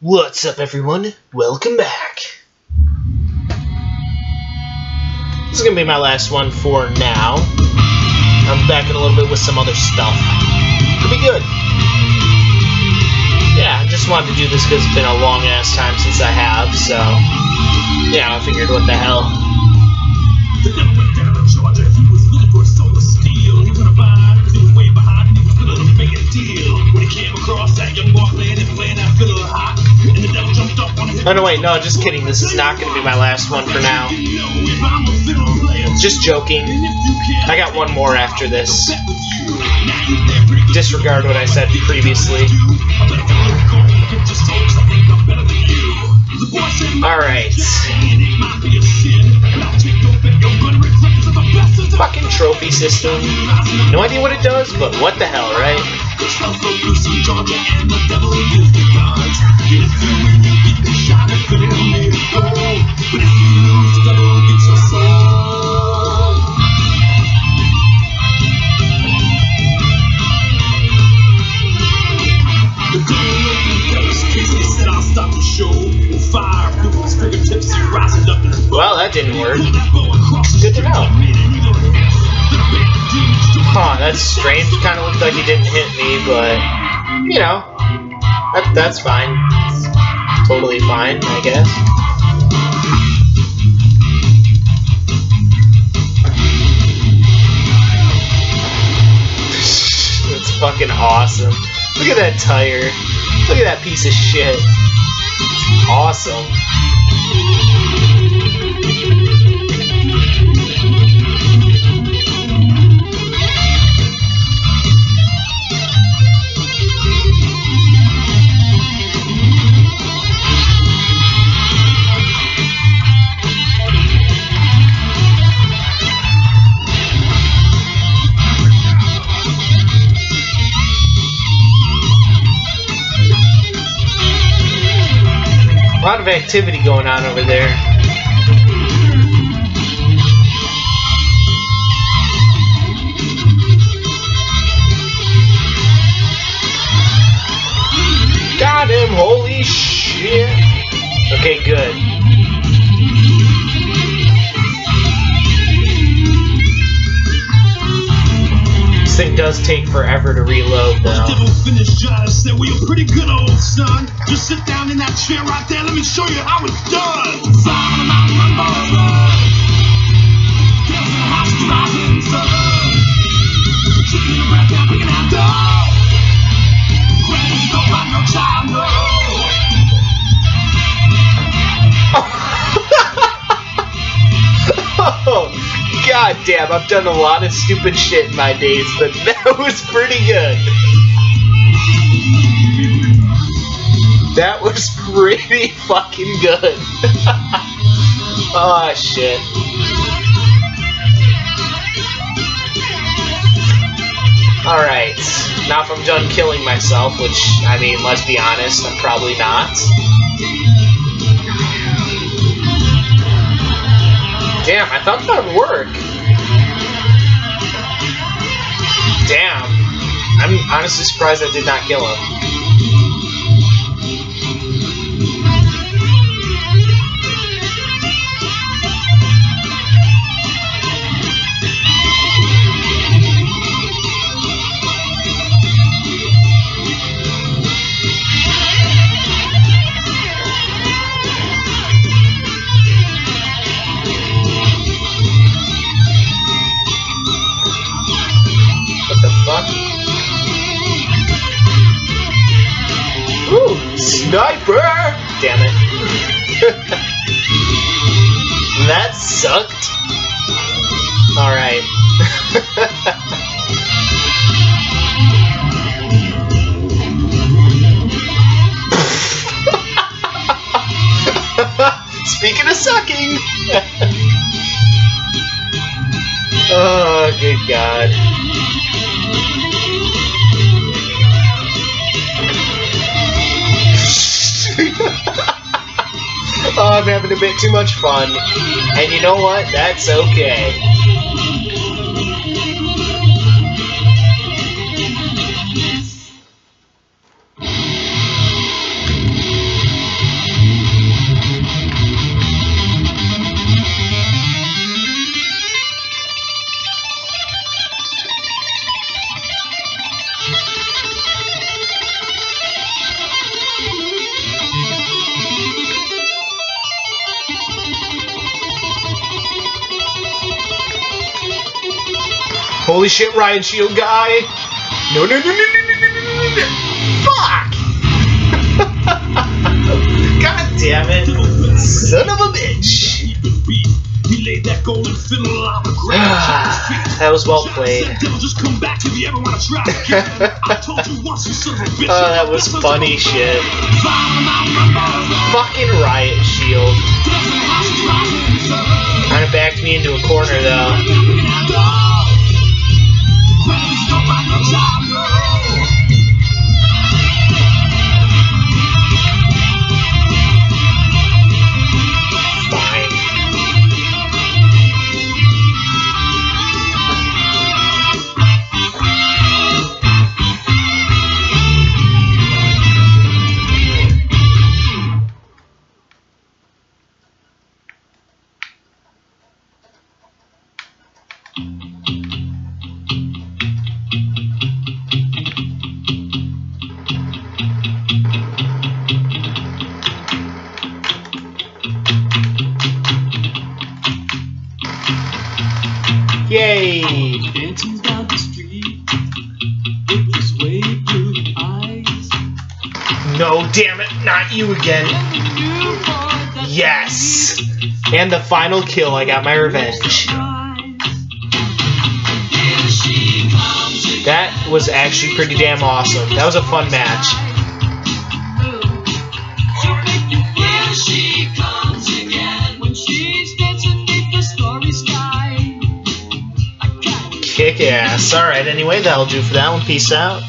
What's up, everyone? Welcome back. This is gonna be my last one for now. I'm back in a little bit with some other stuff. It'll be good. Yeah, I just wanted to do this because it's been a long ass time since I have, so yeah, I figured what the hell. The devil went down Georgia. He was looking for a soul of steel. He find it. He was way behind he was to make a Oh no, wait, no, just kidding. This is not gonna be my last one for now. Just joking. I got one more after this. Disregard what I said previously. Alright. Fucking trophy system. No idea what it does, but what the hell, right? Well, that didn't work. Good to know. Huh, that's strange. Kind of looked like he didn't hit me, but, you know, that, that's fine. Totally fine, I guess. That's fucking awesome. Look at that tire. Look at that piece of shit. It's awesome. Lot of activity going on over there. Got him! Holy shit! Does take forever to reload, though. John said, Well, you're pretty good, old son. Just sit down in that chair right there. Let me show you how it's done. Out damn, I've done a lot of stupid shit in my days, but that was pretty good. That was pretty fucking good. oh shit. Alright, now if I'm done killing myself, which, I mean, let's be honest, I'm probably not. Damn, I thought that would work. Damn. I'm honestly surprised I did not kill him. that sucked. Alright. Speaking of sucking! oh, good god. Oh, I'm having a bit too much fun. And you know what? That's okay. Holy shit, Riot Shield guy! No, no, no, no, no, no, no, no, no. Fuck! God damn it. Son of a bitch. Laid that was well played. Oh, that was funny shit. Fucking Riot Shield. Kind of backed me into a corner though. Yay! Dancing down the street with his wave blue eyes. No, damn it, not you again. Yes! And the final kill, I got my revenge. Was actually pretty damn awesome. That was a fun match. Kick ass. Alright, anyway, that'll do for that one. Peace out.